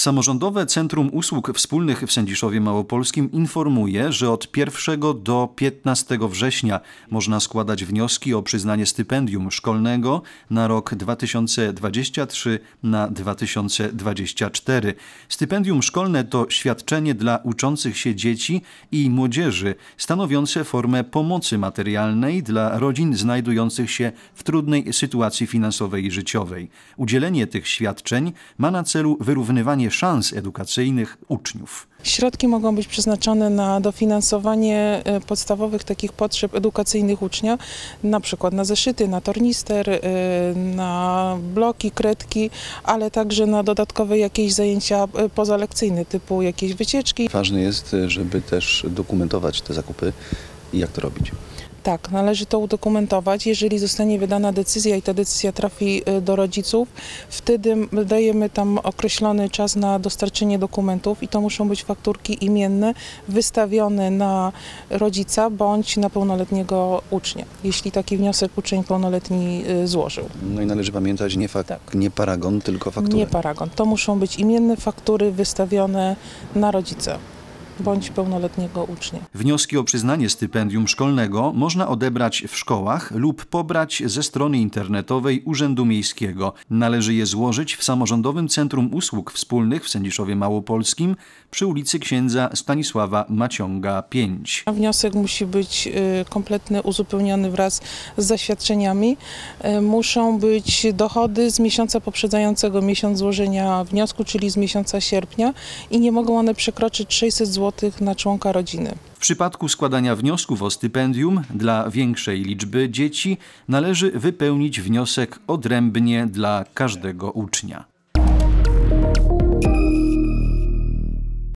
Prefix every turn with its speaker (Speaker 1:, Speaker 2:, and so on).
Speaker 1: Samorządowe Centrum Usług Wspólnych w Sędziszowie Małopolskim informuje, że od 1 do 15 września można składać wnioski o przyznanie stypendium szkolnego na rok 2023 na 2024. Stypendium szkolne to świadczenie dla uczących się dzieci i młodzieży stanowiące formę pomocy materialnej dla rodzin znajdujących się w trudnej sytuacji finansowej i życiowej. Udzielenie tych świadczeń ma na celu wyrównywanie szans edukacyjnych uczniów.
Speaker 2: Środki mogą być przeznaczone na dofinansowanie e, podstawowych takich potrzeb edukacyjnych ucznia, na przykład na zeszyty, na tornister, e, na bloki, kredki, ale także na dodatkowe jakieś zajęcia e, pozalekcyjne, typu jakieś wycieczki.
Speaker 3: Ważne jest, żeby też dokumentować te zakupy i jak to robić.
Speaker 2: Tak, należy to udokumentować. Jeżeli zostanie wydana decyzja i ta decyzja trafi y, do rodziców, wtedy dajemy tam określony czas na dostarczenie dokumentów i to muszą być fakturki imienne wystawione na rodzica bądź na pełnoletniego ucznia, jeśli taki wniosek uczeń pełnoletni y, złożył.
Speaker 3: No i należy pamiętać nie, fak-
Speaker 2: Tak.
Speaker 3: nie paragon, tylko fakturę.
Speaker 2: Nie paragon. To muszą być imienne faktury wystawione na rodzica bądź pełnoletniego ucznia.
Speaker 1: Wnioski o przyznanie stypendium szkolnego można odebrać w szkołach lub pobrać ze strony internetowej Urzędu Miejskiego. Należy je złożyć w Samorządowym Centrum Usług Wspólnych w Sędziszowie Małopolskim przy ulicy księdza Stanisława Maciąga 5.
Speaker 2: Wniosek musi być y, kompletny, uzupełniony wraz z zaświadczeniami. Y, Muszą być dochody z miesiąca poprzedzającego miesiąc złożenia wniosku, czyli z miesiąca sierpnia i nie mogą one przekroczyć 600 na członka rodziny.
Speaker 1: W przypadku składania wniosków o stypendium dla większej liczby dzieci należy wypełnić wniosek odrębnie dla każdego ucznia.